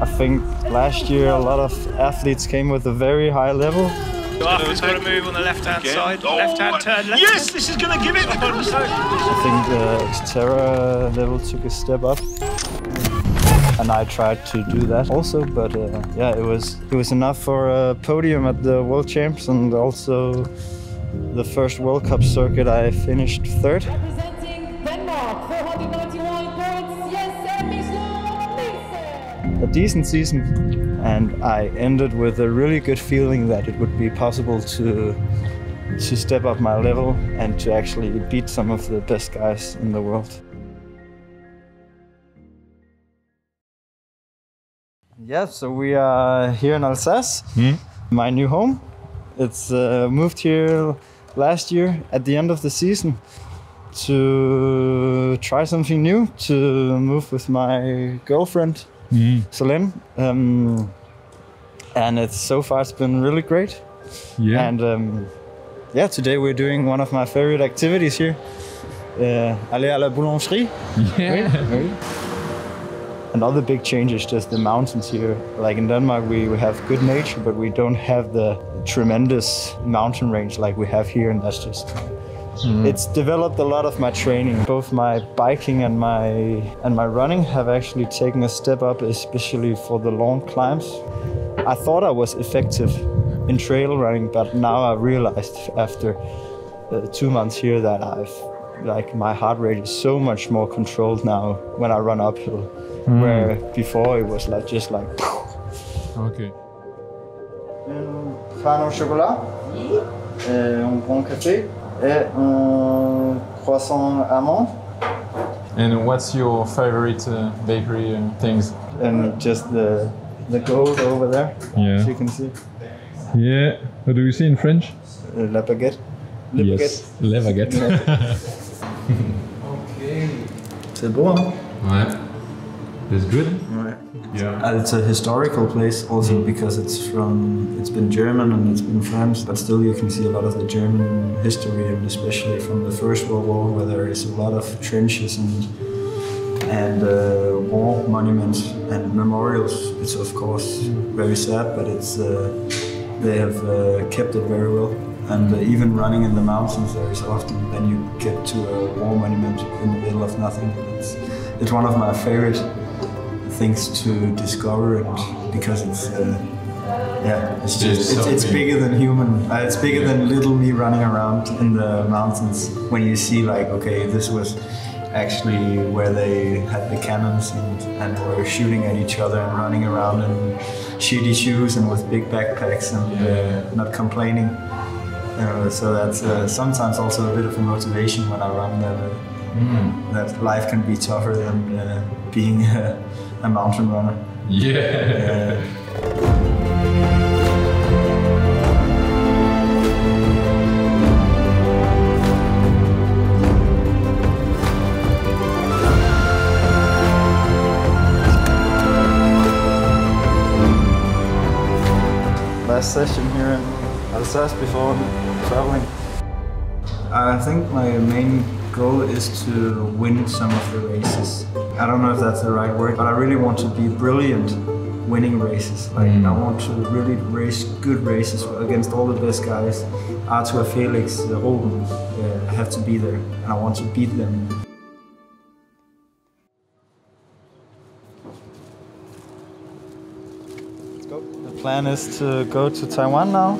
I think last year a lot of athletes came with a very high level. Arthur's got to move on the left-hand side. Left-hand turn. Left Yes, this is going to give it. I think the Xterra level took a step up. And I tried to do that also, but uh, yeah, it was it was enough for a podium at the World Champs and also the first World Cup circuit. I finished third. A decent season and I ended with a really good feeling that it would be possible to to step up my level and to actually beat some of the best guys in the world. Yeah, so we are here in Alsace, my new home. It's uh, moved here last year at the end of the season to try something new, to move with my girlfriend, Selene. Um, and it's so far it's been really great. Yeah. And um, yeah, today we're doing one of my favorite activities here. Uh, aller à la boulangerie. yeah. Another big change is just the mountains here. Like in Denmark, we, we have good nature, but we don't have the tremendous mountain range like we have here, and that's just. Mm-hmm. It's developed a lot of my training. Both my biking and my and my running have actually taken a step up, especially for the long climbs. I thought I was effective in trail running, but now I realized after uh, two months here that I've like my heart rate is so much more controlled now when I run uphill, mm. where before it was like just like. Okay. Um, Pain au chocolat, euh, un bon café et un croissant amande. And what's your favorite uh, bakery uh, things? And just the the gold over there, Yeah. as you can see. Yeah. What do you see in French? Uh, la baguette. Le Yes. Le baguette. Okay. C'est beau, hein? ouais. That's good. Ouais. Yeah. Uh, It's a historical place also because it's from it's been German and it's been French, but still you can see a lot of the German history and especially from the First World War where there is a lot of trenches and and uh, war monuments and memorials. It's of course very sad, but it's uh, they have uh, kept it very well. And uh, even running in the mountains, there is often then you get to a war monument in the middle of nothing. It's it's one of my favorite things to discover and because it's uh, yeah. It's just it's, it's bigger than human uh, it's bigger than little me running around in the mountains when you see like okay this was actually where they had the cannons and, and were shooting at each other and running around in shitty shoes and with big backpacks and uh, not complaining. Uh, so that's uh, sometimes also a bit of a motivation when I run that, uh, that life can be tougher than uh, being a, a mountain runner. Yeah. Uh, last session here in Alsace before traveling. I think my main goal is to win some of the races. I don't know if that's the right word, but I really want to be brilliant winning races. Like I want to really race good races against all the best guys. Arthur, Felix, Ruben, uh, I have to be there, and I want to beat them. Let's go. The plan is to go to Taiwan now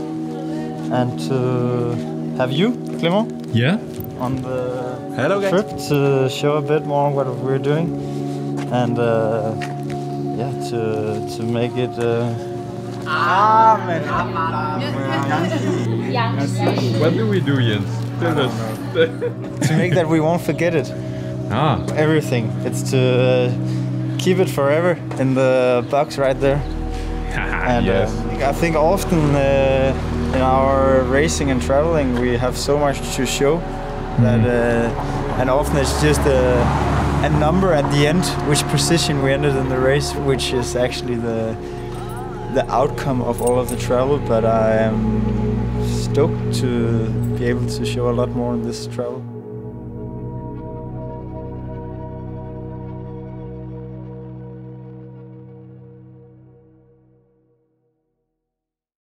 and to have you, Clement, Yeah. On the Hello, guys. trip to show a bit more what we're doing and uh, yeah, to to make it. Uh, What do we do, Jens? Tell us. to make that we won't forget it. ah. Everything. It's to uh, keep it forever in the box right there. And yes. uh, I think often uh, in our racing and traveling, we have so much to show that, uh, and often it's just a, a number at the end, which position we ended in the race, which is actually the the outcome of all of the travel. But I am stoked to be able to show a lot more in this travel.